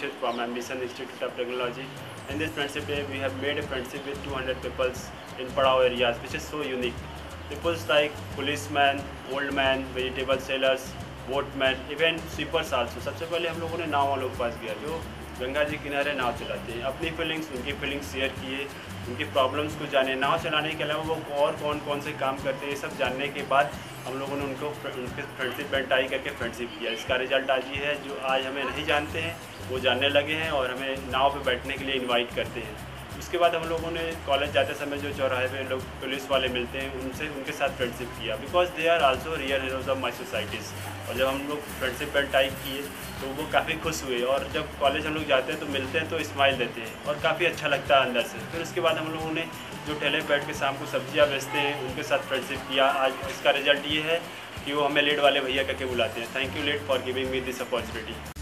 From Ambition Institute of Technology. In this friendship day, we have made a friendship with 200 peoples in Padao areas, which is so unique. Peoples like policemen, old men, vegetable sellers, boatman even sweepers also सबसे पहले हम लोगों ने नाव वालों के पास गया, जो गंगा जी किनारे नाव चलाते हैं। अपनी फीलिंग्स उनकी फीलिंग्स शेयर किए, उनकी प्रॉब्लम्स को जाने। नाव चलाने के अलावा वो और कौन कौन से काम करते हैं, ये सब जानने के बाद हम लोगों ने उनको उनके फ्रेंडशिप में टाई करके फ्रेंडशिप किया। इसका रिज़ल्ट आज ये है, जो आज हमें नहीं जानते हैं, वो जानने लगे हैं और हमें नाव पर बैठने के लिए इन्वाइट करते हैं। उसके बाद हम लोगों ने कॉलेज जाते समय जो चौराहे पे लोग पुलिस वाले मिलते हैं, उनसे, उनके साथ फ्रेंडशिप किया। Because they are also real heroes of my societies और जब हम लोग फ्रेंडशिप पर टाइप किए तो वो काफ़ी खुश हुए और जब कॉलेज हम लोग जाते हैं तो मिलते हैं तो स्माइल देते हैं और काफ़ी अच्छा लगता है अंदर से। फिर उसके बाद हम लोगों ने जो ठेले बैठ के शाम को सब्ज़ियाँ बेचते हैं, उनके साथ फ्रेंडशिप किया। आज इसका रिज़ल्ट ये है कि वो हमें लेट वाले भैया करके बुलाते हैं। Thank you lot for giving me this opportunity